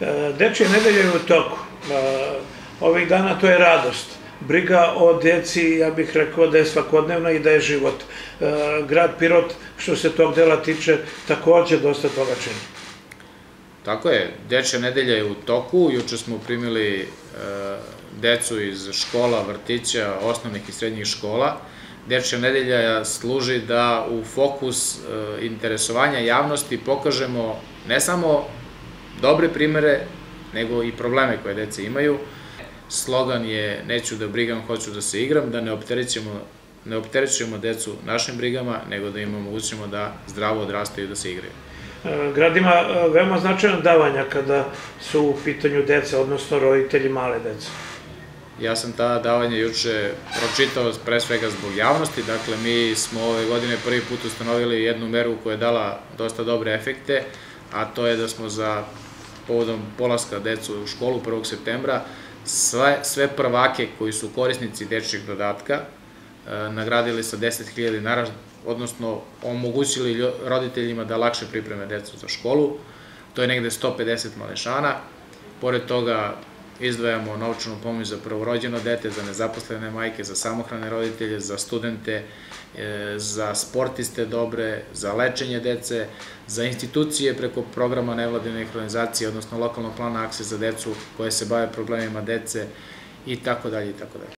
E, Dečje nedelje je u toku. E, Ovih dana to je radost. Briga o deci, ja bih rekao da je svakodnevna i da je život. E, Grad Pirot, što se tog dela tiče, takođe dosta toga čini. Tako je, Dečja nedelja je u toku, juče smo primili decu iz škola, vrtića, osnovnih i srednjih škola. Dečja nedelja služi da u fokus interesovanja javnosti pokažemo ne samo dobre primere, nego i probleme koje dece imaju. Slogan je neću da brigam, hoću da se igram, da ne opterećemo ne opterećujemo decu našim brigama, nego da im omogućimo da zdravo odrastaju i da se igraju. E, Grad ima e, veoma značajan davanja kada su u pitanju deca, odnosno roditelji male dece. Ja sam ta davanja juče pročitao pre svega zbog javnosti, dakle mi smo ove godine prvi put ustanovili jednu meru koja je dala dosta dobre efekte, a to je da smo za povodom polaska decu u školu 1. septembra sve, sve prvake koji su korisnici dečjeg dodatka e, nagradili sa 10.000 dinara, odnosno omogućili roditeljima da lakše pripreme decu za školu. To je negde 150 malešana. Pored toga izdvajamo novčanu pomoć za prvorođeno dete, za nezaposlene majke, za samohrane roditelje, za studente, e, za sportiste dobre, za lečenje dece, za institucije preko programa nevladine organizacije, odnosno lokalnog plana akcije za decu koje se bave problemima dece i tako dalje i tako dalje.